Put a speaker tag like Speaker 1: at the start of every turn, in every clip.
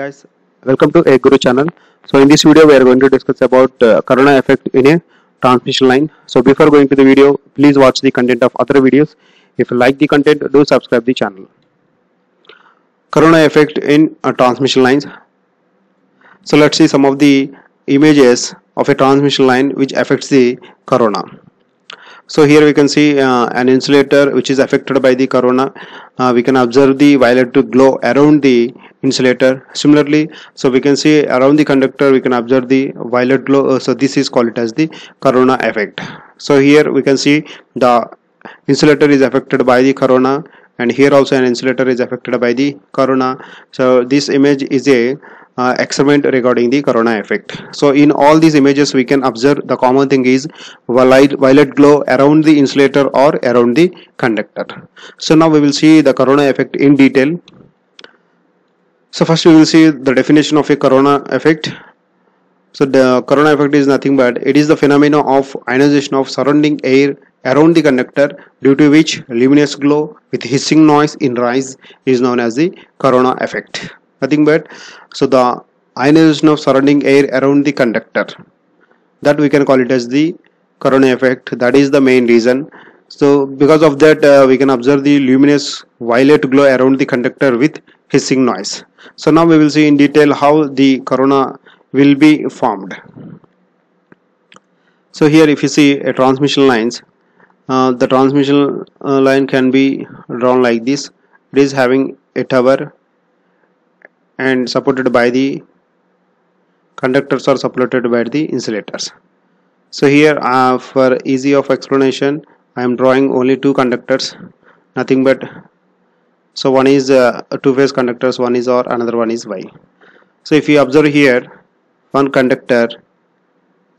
Speaker 1: guys. Welcome to a guru channel. So in this video we are going to discuss about uh, corona effect in a transmission line. So before going to the video please watch the content of other videos. If you like the content do subscribe the channel. Corona effect in uh, transmission lines. So let's see some of the images of a transmission line which affects the corona so here we can see uh, an insulator which is affected by the corona. Uh, we can observe the violet to glow around the insulator. Similarly so we can see around the conductor we can observe the violet glow. Uh, so this is called as the corona effect. So here we can see the insulator is affected by the corona and here also an insulator is affected by the corona. So this image is a uh, experiment regarding the corona effect. So in all these images we can observe the common thing is violet, violet glow around the insulator or around the conductor. So now we will see the corona effect in detail. So first we will see the definition of a corona effect. So the corona effect is nothing but it is the phenomena of ionization of surrounding air around the conductor due to which luminous glow with hissing noise in rise is known as the corona effect nothing but so the ionization of surrounding air around the conductor. That we can call it as the corona effect. That is the main reason. So because of that uh, we can observe the luminous violet glow around the conductor with hissing noise. So now we will see in detail how the corona will be formed. So here if you see a transmission lines uh, the transmission uh, line can be drawn like this. It is having a tower and supported by the conductors are supported by the insulators. So here uh, for easy of explanation I am drawing only two conductors nothing but so one is uh, two phase conductors one is R another one is y. So if you observe here one conductor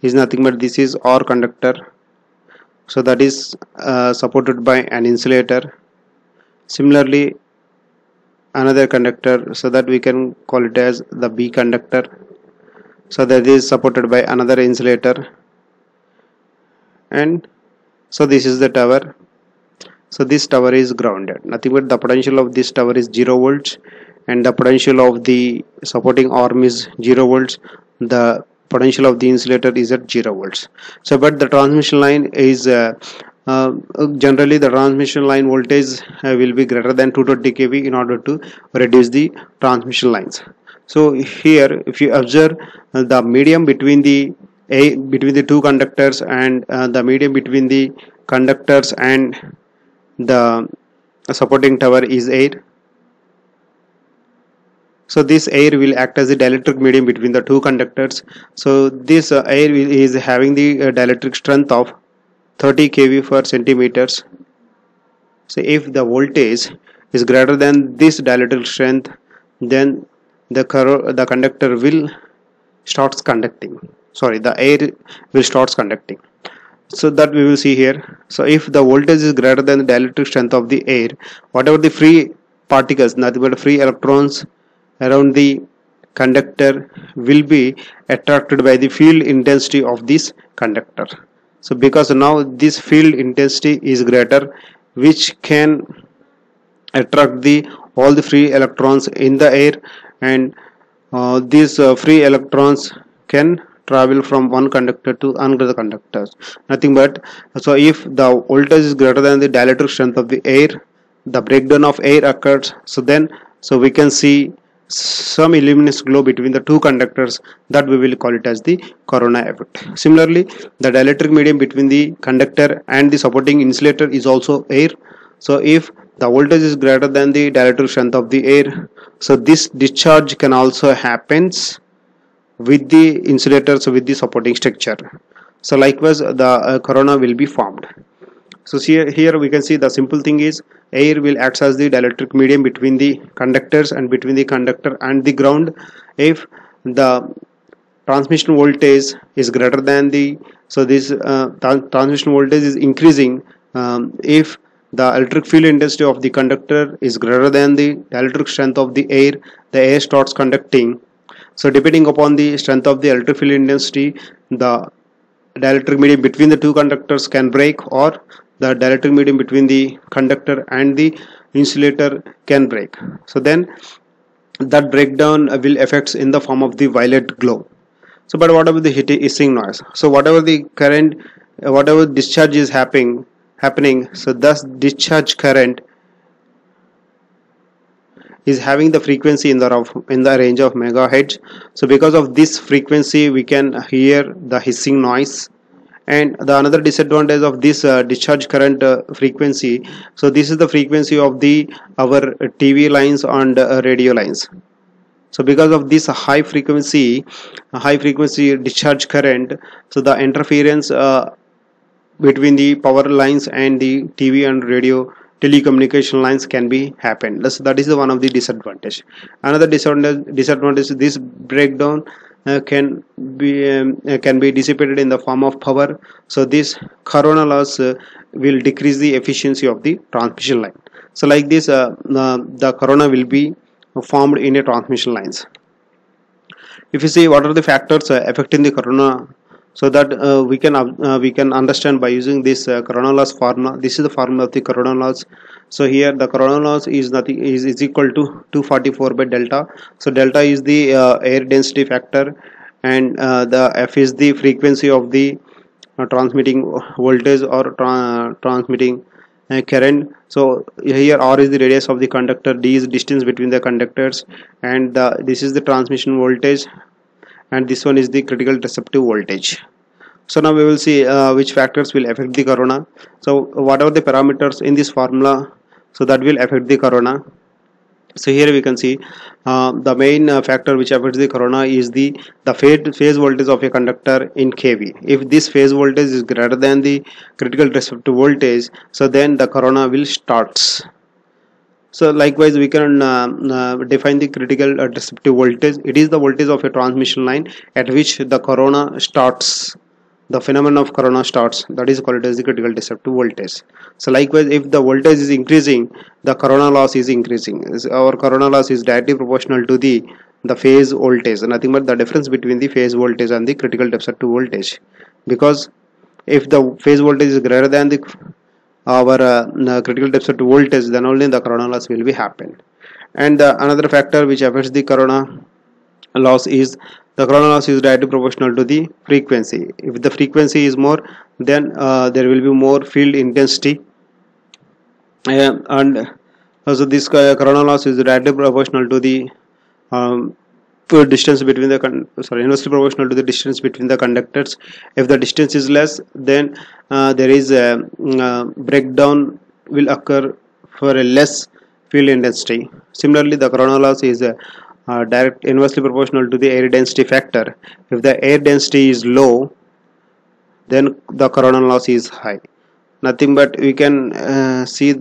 Speaker 1: is nothing but this is R conductor. So that is uh, supported by an insulator. Similarly another conductor so that we can call it as the b conductor. So that is supported by another insulator. And so this is the tower. So this tower is grounded. Nothing but the potential of this tower is 0 volts and the potential of the supporting arm is 0 volts. The potential of the insulator is at 0 volts. So but the transmission line is uh, uh, generally the transmission line voltage uh, will be greater than 220 kV in order to reduce the transmission lines. So here if you observe uh, the medium between the a between the two conductors and uh, the medium between the conductors and the supporting tower is air. So this air will act as a dielectric medium between the two conductors. So this uh, air is having the uh, dielectric strength of 30 kV per centimeters. So if the voltage is greater than this dielectric strength then the the conductor will starts conducting. Sorry the air will starts conducting. So that we will see here. So if the voltage is greater than the dielectric strength of the air whatever the free particles? Nothing but free electrons around the conductor will be attracted by the field intensity of this conductor so because now this field intensity is greater which can attract the all the free electrons in the air and uh, these uh, free electrons can travel from one conductor to another conductor. Nothing but so if the voltage is greater than the dielectric strength of the air the breakdown of air occurs. So then so we can see some luminous glow between the two conductors that we will call it as the corona effect. Similarly the dielectric medium between the conductor and the supporting insulator is also air. So if the voltage is greater than the dielectric strength of the air so this discharge can also happens with the insulators with the supporting structure. So likewise the uh, corona will be formed so here, here we can see the simple thing is air will act as the dielectric medium between the conductors and between the conductor and the ground. If the transmission voltage is greater than the so this uh, transmission voltage is increasing um, if the electric field intensity of the conductor is greater than the electric strength of the air the air starts conducting. So depending upon the strength of the electric field intensity the dielectric medium between the two conductors can break or the dielectric medium between the conductor and the insulator can break. So then that breakdown will affects in the form of the violet glow. So but whatever the hissing noise. So whatever the current whatever discharge is happening happening so thus discharge current is having the frequency in the in the range of megahertz. So because of this frequency we can hear the hissing noise and the another disadvantage of this uh, discharge current uh, frequency so this is the frequency of the our tv lines and uh, radio lines. So because of this high frequency high frequency discharge current so the interference uh, between the power lines and the tv and radio telecommunication lines can be happen That's, that is the one of the disadvantage. Another disadvantage disadvantage is this breakdown uh, can be um, uh, can be dissipated in the form of power. So this corona loss uh, will decrease the efficiency of the transmission line. So like this uh, the corona will be formed in a transmission lines. If you see what are the factors uh, affecting the corona so that uh, we can uh, we can understand by using this uh, corona loss formula this is the formula of the corona loss so here the corona loss is nothing is, is equal to 244 by delta. So delta is the uh, air density factor and uh, the f is the frequency of the uh, transmitting voltage or tra transmitting current. So here r is the radius of the conductor d is distance between the conductors and the, this is the transmission voltage and this one is the critical disruptive voltage. So now we will see uh, which factors will affect the corona. So whatever the parameters in this formula? So that will affect the corona. So here we can see uh, the main uh, factor which affects the corona is the the phase voltage of a conductor in kV. If this phase voltage is greater than the critical disruptive voltage so then the corona will starts so likewise we can uh, uh, define the critical uh, disruptive voltage. It is the voltage of a transmission line at which the corona starts. The phenomenon of corona starts. That is called as the critical disruptive voltage. So likewise if the voltage is increasing the corona loss is increasing. Our corona loss is directly proportional to the the phase voltage. Nothing but the difference between the phase voltage and the critical disruptive voltage. Because if the phase voltage is greater than the our uh, critical depth voltage then only the corona loss will be happen and uh, another factor which affects the corona loss is the corona loss is directly proportional to the frequency. If the frequency is more then uh, there will be more field intensity. Uh, and also this uh, corona loss is directly proportional to the um, distance between the con sorry inversely proportional to the distance between the conductors. If the distance is less then uh, there is a, uh, breakdown will occur for a less field intensity. Similarly the corona loss is a uh, direct inversely proportional to the air density factor. If the air density is low then the corona loss is high. Nothing but we can uh, see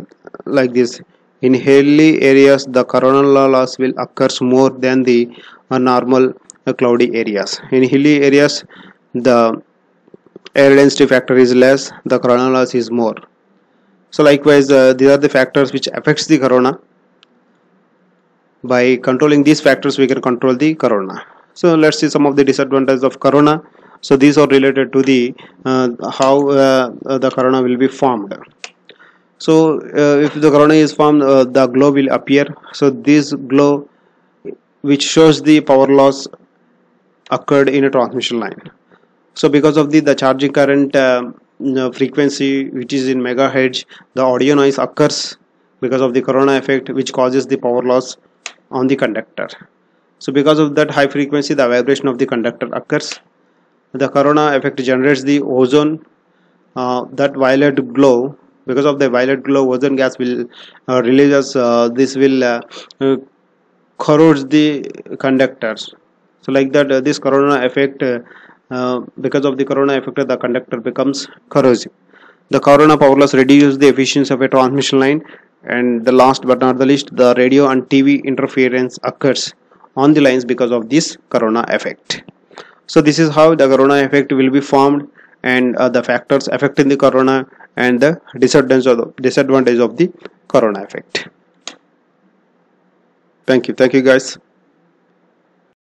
Speaker 1: like this in hilly areas the coronal loss will occurs more than the uh, normal uh, cloudy areas. In hilly areas the air density factor is less the coronal loss is more. So likewise uh, these are the factors which affects the corona. By controlling these factors we can control the corona. So let's see some of the disadvantages of corona. So these are related to the uh, how uh, the corona will be formed so uh, if the corona is formed uh, the glow will appear. So this glow which shows the power loss occurred in a transmission line. So because of the the charging current uh, frequency which is in megahertz the audio noise occurs because of the corona effect which causes the power loss on the conductor. So because of that high frequency the vibration of the conductor occurs. The corona effect generates the ozone uh, that violet glow because of the violet glow ozone gas will uh, releases uh, this will uh, uh, the conductors. So like that uh, this corona effect because of the corona effect the conductor becomes corrosive. The corona power loss reduces the efficiency of a transmission line and the last but not the least the radio and TV interference occurs on the lines because of this corona effect. So this is how the corona effect will be formed and uh, the factors affecting the corona and the disadvantage of the, disadvantage of the corona effect. Thank you. Thank you guys